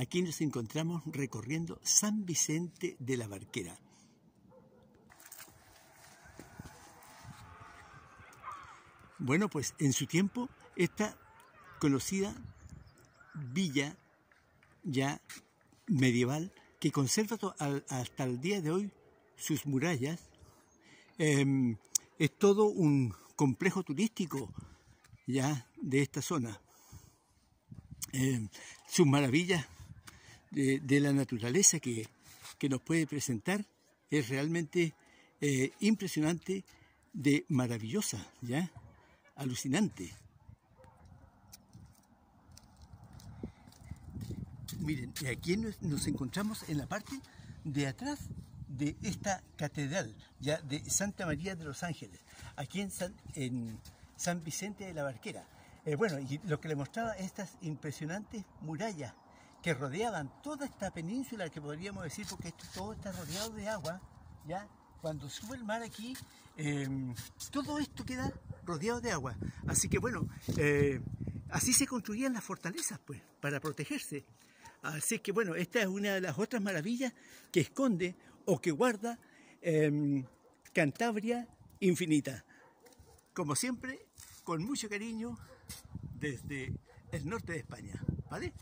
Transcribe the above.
aquí nos encontramos recorriendo San Vicente de la Barquera. Bueno, pues en su tiempo esta conocida villa ya medieval que conserva hasta el día de hoy sus murallas, em, es todo un complejo turístico ya de esta zona. Em, sus maravillas de, la naturaleza que, nos puede presentar es realmente eh, impresionante, de maravillosa, ya alucinante. Miren, aquí nos, encontramos en la parte de atrás de esta catedral, ya de Santa María de los Ángeles, aquí en San, Vicente de la Barquera. Eh, bueno, y lo que le mostraba estas impresionantes murallas que rodeaban toda esta península, que podríamos decir, porque esto todo está rodeado de agua, ya cuando sube el mar aquí, em, todo esto queda rodeado de agua. Así que bueno, eh, así se construían las fortalezas, pues, para protegerse. Así que bueno, esta es una de las otras maravillas que esconde o que guarda em, Cantabria infinita. Como siempre, con mucho cariño desde el norte de España. ¿Vale?